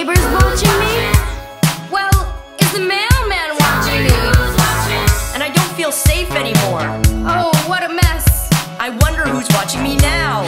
neighbors watching me? Well, is the mailman watching me? And I don't feel safe anymore. Oh, what a mess. I wonder who's watching me now.